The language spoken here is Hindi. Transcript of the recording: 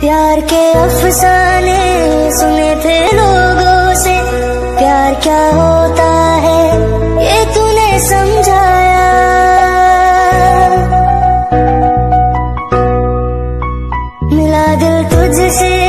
प्यार के अफसाने, सुने थे लोगों से। प्यार क्या होता है, ये तूने समझाया। मिला दिल तुझसे